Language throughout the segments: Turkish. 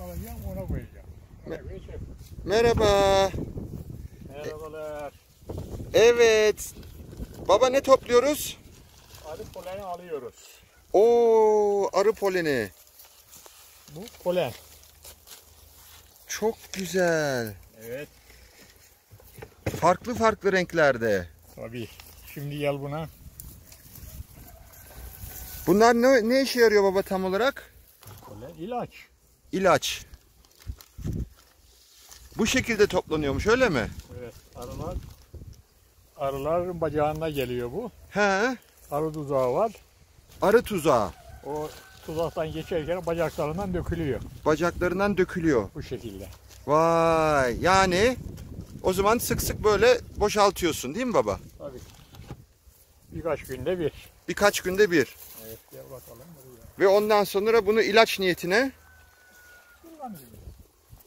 alacağım, alacağım, ona koyacağım. Koyacağım. Merhaba. Merhabalar. Evet. Baba ne topluyoruz? Arı poleni alıyoruz. Oo, arı poleni. Bu polen. Çok güzel. Evet. Farklı farklı renklerde. Tabii. Şimdi gel buna. Bunlar ne, ne işe yarıyor baba tam olarak? Polen ilaç. İlaç. Bu şekilde toplanıyormuş öyle mi? Evet. Arılar arıların bacağına geliyor bu. He. Arı tuzağı var. Arı tuzağı. O tuzaktan geçerken bacaklarından dökülüyor. Bacaklarından dökülüyor. Bu şekilde. Vay. Yani o zaman sık sık böyle boşaltıyorsun değil mi baba? Tabii. Birkaç günde bir. Birkaç günde bir. Evet. Gel bakalım buraya. Ve ondan sonra bunu ilaç niyetine.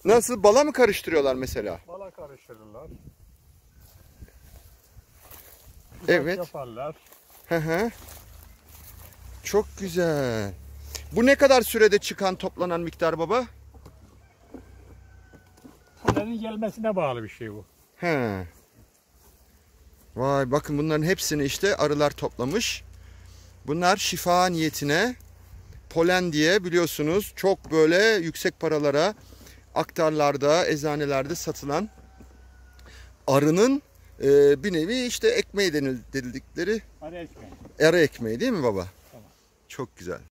Nasıl bala mı karıştırıyorlar mesela? Bala karıştırırlar. Evet. Evet. Yaparlar. Hı hı. Çok güzel. Bu ne kadar sürede çıkan toplanan miktar baba? Polenin gelmesine bağlı bir şey bu. He. Vay bakın bunların hepsini işte arılar toplamış. Bunlar şifa niyetine polen diye biliyorsunuz çok böyle yüksek paralara aktarlarda, eczanelerde satılan arının e, bir nevi işte ekmeği denil- denildikleri Hadi ekmeği. arı ekmeği değil mi baba? Tamam. Çok güzel.